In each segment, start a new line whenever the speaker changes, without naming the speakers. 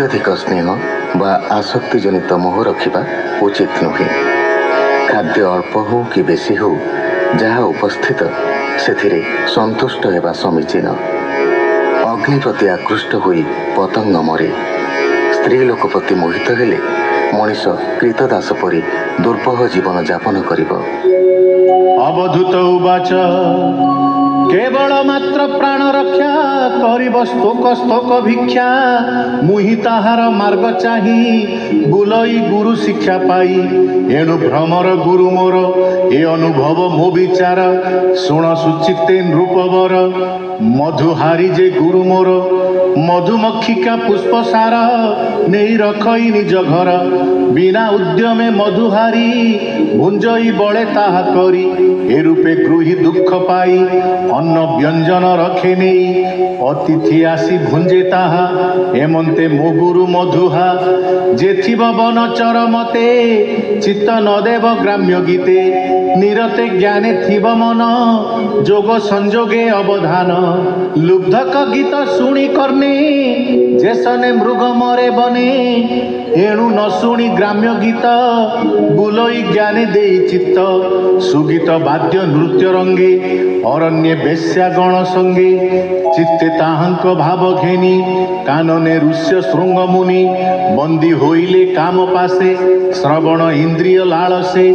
ଅତ୍ୟଧିକ ସ୍ନେହ ବା ଆସକ୍ତିଜନିତ ମୋହ ରଖିବା ଉଚିତ ନୁହେଁ ଖାଦ୍ୟ ଅଳ୍ପ ହେଉ କି ବେଶୀ ହେଉ ଯାହା ଉପସ୍ଥିତ ସେଥିରେ ସନ୍ତୁଷ୍ଟ ହେବା ସମୀଚୀନ ଅଗ୍ନି ପ୍ରତି ଆକୃଷ୍ଟ ହୋଇ ପତଙ୍ଗ ମରେ ସ୍ତ୍ରୀ ଲୋକ ପ୍ରତି ମୋହିତ ହେଲେ ମଣିଷ କୃତଦାସ ପରି ଦୁର୍ବହ ଜୀବନଯାପନ କରିବ
ଅବଧୂତ ଉବାଚ কেবল মাত্র প্রাণ রক্ষা করিব স্তোক স্তোক ভিক্ষা মুহি তাহার মার্গ চাহি বুলই গুরু শিক্ষা পাই এণু ভ্রমর গুরু মোর এ অনুভব মো বিচার শুণ সুচিতে নৃপবর মধুহারি যে গুরু মোর মধুমক্ষিকা পুষ্প সার নেই রখই নিজ ঘর বিনা উদ্যমে মধুহারি ভুঞ্জই বলে তাহা করি এরূপে গৃহী দুঃখ পাই অন্ন ব্যঞ্জন রখেনি অতিথি আসি ভুঞ্জে তাহা এমন্তে মো মধুহা যে থিব বন চরমতে চিত্ত নদেব গ্রাম্য গীতে নিরতে জ্ঞানে থিব মন যোগ সংযোগে অবধান লুব্ধক গীত শুণি কর্ণে যে যেসনে মৃগ মরে বনে এণু ন শুণি গ্রাম্য গীত বুলই জ্ঞানে দেই চিত্ত সুগীত বাদ্য নৃত্য রঙ্গে অরণ্যে ବେଶ୍ୟା ଗଣ ସଙ୍ଗେ ଚିତ୍ତେ ତାହାଙ୍କ ଭାବ ଘେନି କାନନେ ଋଷ୍ୟ ଶୃଙ୍ଗମୁନି ବନ୍ଦୀ ହୋଇଲେ କାମ ପାଶେ ଶ୍ରବଣ ଇନ୍ଦ୍ରିୟ ଲାଳସେ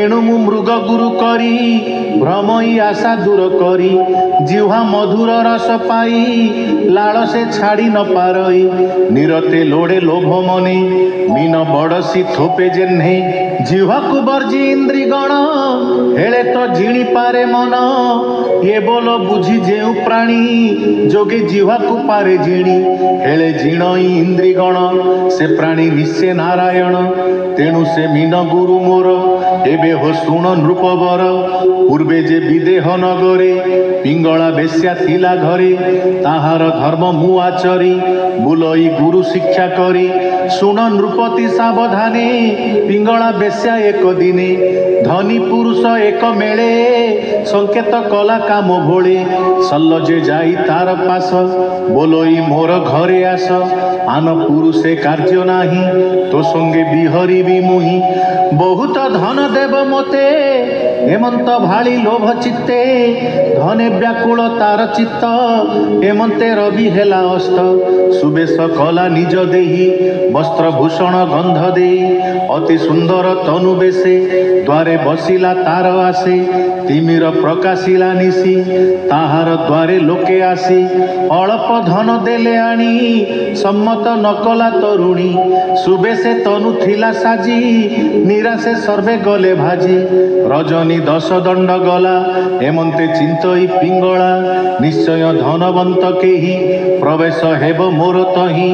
ଏଣୁ ମୁଁ ମୃଗ ଗୁରୁ କରି ଭ୍ରମଇ ଆଶା ଦୂର କରି ଜିହ୍ୱା ମଧୁର ରସ ପାଇ ଲାଳସେ ଛାଡ଼ି ନ ପାରଇ ନିରତେ ଲୋଡ଼େ ଲୋଭ ମନେ ମିନ ବଡ଼ସି ଥୋପେ ଜେହ୍ନେ ଜିହ୍ୱାକୁ ବର୍ଜି ଇନ୍ଦ୍ରିଗଣ ହେଳେ ତ ଜିଣିପାରେ ମନ ଏ ବୋଲ ବୁଝି ଯେଉଁ ପ୍ରାଣୀ ଯୋଗେ ଜିହ୍ୱାକୁ ପାରେ ଜିଣି ହେଳେ ଜିଣ ଇନ୍ଦ୍ରିଗଣ ସେ ପ୍ରାଣୀ ନିଶେ ନାରାୟଣ ତେଣୁ ସେ ମୀନ ଗୁରୁ ମୋର তেবে হোসুণ নৃপবর পূর্বে যে বিদেহ নগরে পিঙ্গলা বেশ্যা থিলা ঘরে তাহার ধর্ম মু বুলই গুরু শিক্ষা করি শুণ নৃপতি সাবধানে পিঙ্গলা বেশ্যা একদিনে ধনী পুরুষ এক মেলে সংকেত কলা কাম ভোলে সল্লজে যাই তার পাশ বলই মোর ঘরে আস আন পুরুষে কার্য নাহি তো সঙ্গে বিহরিবি মুহি বহুত ধন দেব মতে হেমন্ত ভালি লোভ চিত্তে ধনে ব্যাকুল তার চিত্ত হেমন্তে রবি হেলা অস্ত সুবেশ কলা নিজ দেহি বস্ত্রভূষণ গন্ধ দেই অতি সুন্দর তনু বেশে দ্বারে বসিলা তার আসে তিমির প্রকাশিলা নিশি তাহার দ্বারে লোকে আসি অল্প ধন দেলে আনি সম্মত নকলা তরুণী সুবেশে তনু থিলা সাজি নিরাশে সর্বে গলে ভাজি রজনী দশ দণ্ড গলা এমন্তে চিন্তই পিঙ্গলা নিশ্চয় ধনবন্ত কেহি প্রবেশ হেব মোর তহি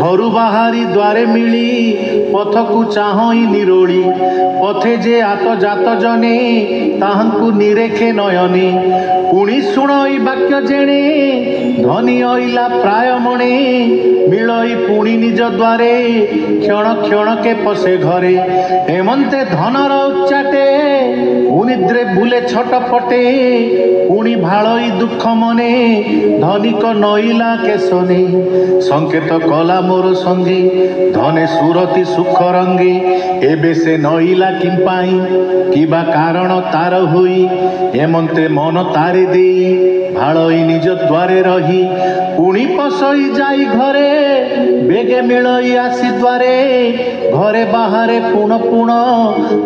ঘরু বাহারি দ্বারে মিলি পথকু চাহই নিরোড়ি পথে যে আত জাত জনে তাহাঙ্কু নিরেখে নয়নে পুଣି ଶୁଣଇ ବାକ୍ୟ ଜେଣେ ଧନୀ ଅଇଲା ପ୍ରାୟ ମଣେ ମିଳଇ ପୁଣି ନିଜ ଦ୍ୱାରେ କ୍ଷଣ କ୍ଷଣ କେ ପଶେ ଘରେ ହେମନ୍ତେ ଧନର ଉଚ୍ଚାଟେ ছটপটে পুনি ভাড়ই দুঃখ মনে ধনিক নইলা কেশনে সংকেত কলা মোর সঙ্গে ধনে সুরতি সুখ রঙ্গে এবে সে নইলা কিম্পাই কিবা কারণ তার হই এমন্তে মন তারে দেই ভাড়ই নিজ দ্বারে রহি পুনি পশই যাই ঘরে বেগে মিলই আসি দ্বারে ঘরে বাহারে পুণ পুণ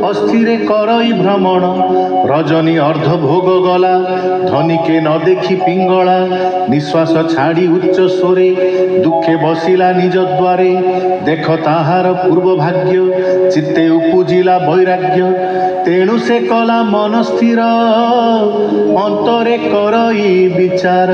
অস্থিরে করই ভ্রমণ রজনী অর্ধ ভোগ গলা ধনীকে ন দেখি পিঙ্গলা নিঃশ্বাস ছাড়ি উচ্চ স্বরে দুঃখে বসিলা নিজ দ্বারে দেখ তাহার পূর্ব ভাগ্য চিত্তে উপুজিলা বৈরাগ্য তেণু সে কলা মনস্থির অন্তরে করই বিচার